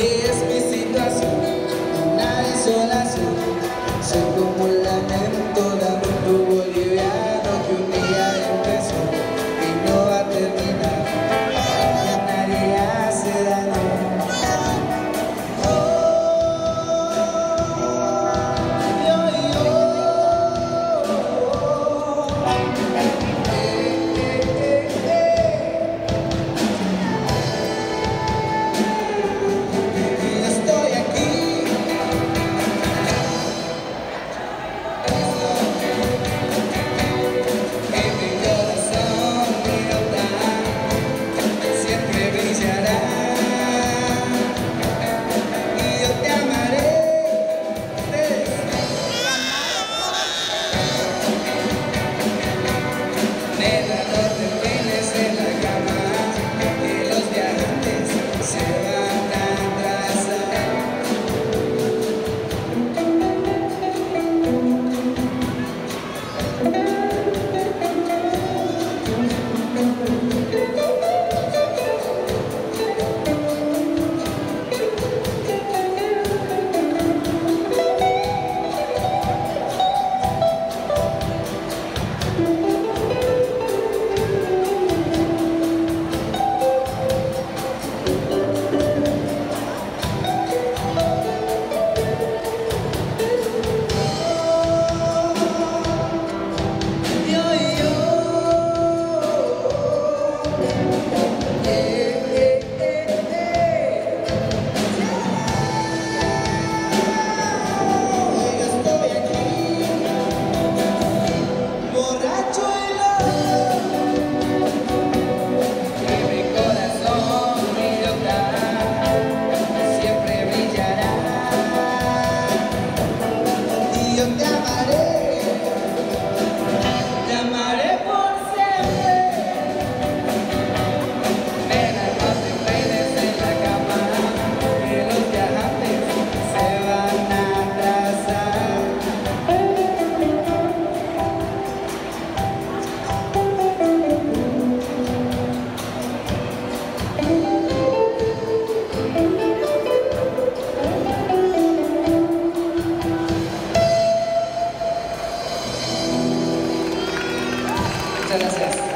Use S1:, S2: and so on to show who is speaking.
S1: es mi situación, una desolación. Soy como un lamento de un boliviano que un día empezó y no va a terminar. Ya nadie hace daño. Muchas gracias.